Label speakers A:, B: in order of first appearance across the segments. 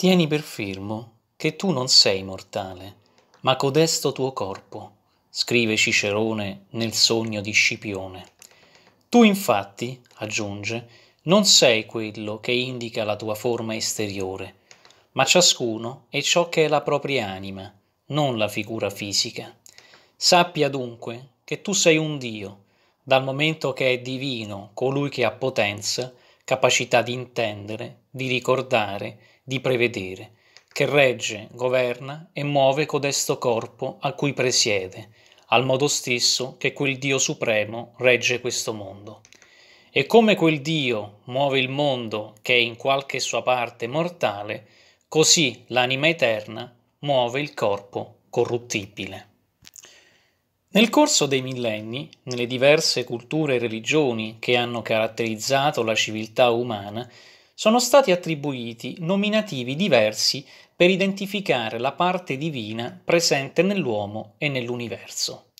A: Tieni per fermo che tu non sei mortale, ma codesto tuo corpo, scrive Cicerone nel sogno di Scipione. Tu infatti, aggiunge, non sei quello che indica la tua forma esteriore, ma ciascuno è ciò che è la propria anima, non la figura fisica. Sappia dunque che tu sei un Dio, dal momento che è divino colui che ha potenza, capacità di intendere, di ricordare, di prevedere, che regge, governa e muove codesto corpo a cui presiede, al modo stesso che quel Dio supremo regge questo mondo. E come quel Dio muove il mondo che è in qualche sua parte mortale, così l'anima eterna muove il corpo corruttibile. Nel corso dei millenni, nelle diverse culture e religioni che hanno caratterizzato la civiltà umana, sono stati attribuiti nominativi diversi per identificare la parte divina presente nell'uomo e nell'universo.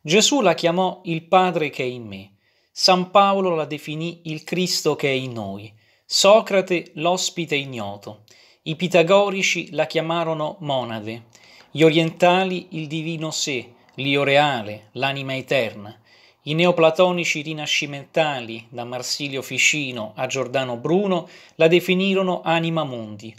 A: Gesù la chiamò il Padre che è in me, San Paolo la definì il Cristo che è in noi, Socrate l'ospite ignoto, i pitagorici la chiamarono monade, gli orientali il divino sé, l'io reale, l'anima eterna. I neoplatonici rinascimentali, da Marsilio Ficino a Giordano Bruno, la definirono anima mundi.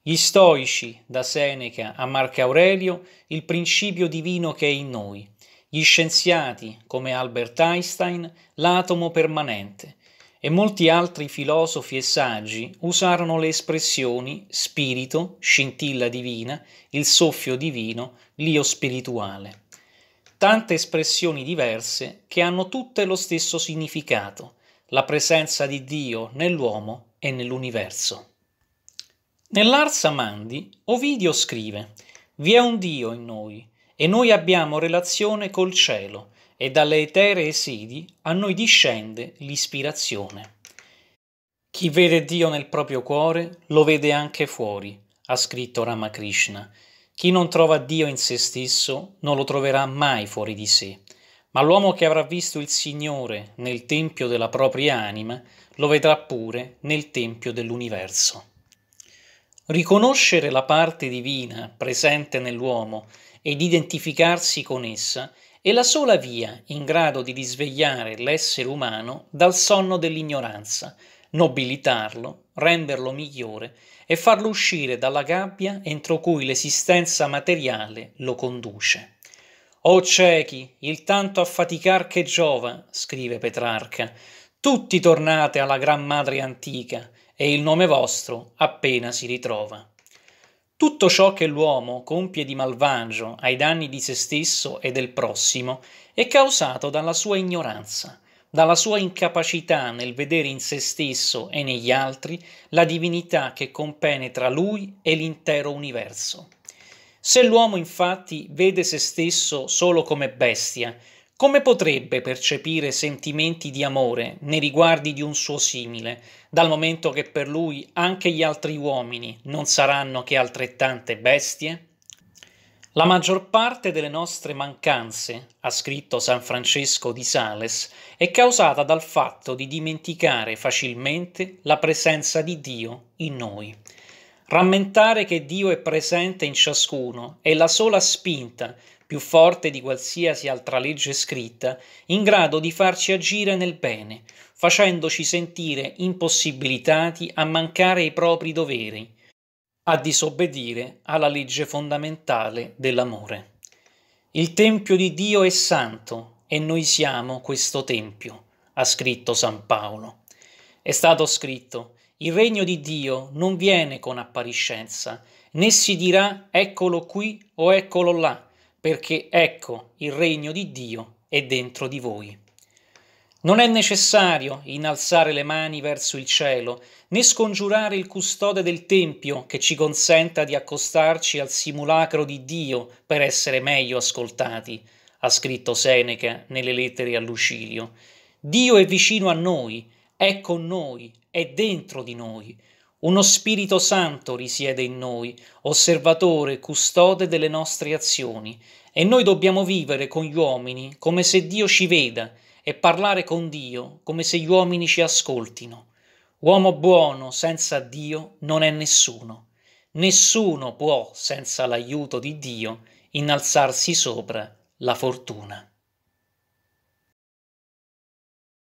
A: Gli stoici, da Seneca a Marco Aurelio, il principio divino che è in noi. Gli scienziati, come Albert Einstein, l'atomo permanente. E molti altri filosofi e saggi usarono le espressioni spirito, scintilla divina, il soffio divino, l'io spirituale tante espressioni diverse che hanno tutte lo stesso significato, la presenza di Dio nell'uomo e nell'universo. Nell'Ars Amandi Ovidio scrive Vi è un Dio in noi e noi abbiamo relazione col cielo e dalle eteree sedi a noi discende l'ispirazione. Chi vede Dio nel proprio cuore lo vede anche fuori, ha scritto Ramakrishna, chi non trova Dio in se stesso non lo troverà mai fuori di sé, ma l'uomo che avrà visto il Signore nel tempio della propria anima lo vedrà pure nel tempio dell'universo. Riconoscere la parte divina presente nell'uomo ed identificarsi con essa è la sola via in grado di risvegliare l'essere umano dal sonno dell'ignoranza, nobilitarlo, renderlo migliore e farlo uscire dalla gabbia entro cui l'esistenza materiale lo conduce. O ciechi, il tanto affaticar che giova, scrive Petrarca, tutti tornate alla Gran Madre antica, e il nome vostro appena si ritrova. Tutto ciò che l'uomo compie di malvagio ai danni di se stesso e del prossimo è causato dalla sua ignoranza, dalla sua incapacità nel vedere in se stesso e negli altri la divinità che compenetra lui e l'intero universo. Se l'uomo infatti vede se stesso solo come bestia, come potrebbe percepire sentimenti di amore nei riguardi di un suo simile, dal momento che per lui anche gli altri uomini non saranno che altrettante bestie? La maggior parte delle nostre mancanze, ha scritto San Francesco di Sales, è causata dal fatto di dimenticare facilmente la presenza di Dio in noi. Rammentare che Dio è presente in ciascuno è la sola spinta, più forte di qualsiasi altra legge scritta, in grado di farci agire nel bene, facendoci sentire impossibilitati a mancare ai propri doveri, a disobbedire alla legge fondamentale dell'amore. Il Tempio di Dio è santo e noi siamo questo Tempio, ha scritto San Paolo. È stato scritto, il regno di Dio non viene con appariscenza, né si dirà eccolo qui o eccolo là, perché ecco il regno di Dio è dentro di voi. Non è necessario innalzare le mani verso il cielo, né scongiurare il custode del Tempio che ci consenta di accostarci al simulacro di Dio per essere meglio ascoltati, ha scritto Seneca nelle lettere a Lucilio. Dio è vicino a noi, è con noi, è dentro di noi. Uno Spirito Santo risiede in noi, osservatore, custode delle nostre azioni, e noi dobbiamo vivere con gli uomini come se Dio ci veda e parlare con Dio come se gli uomini ci ascoltino. Uomo buono senza Dio non è nessuno. nessuno può, senza l'aiuto di Dio, innalzarsi sopra la fortuna.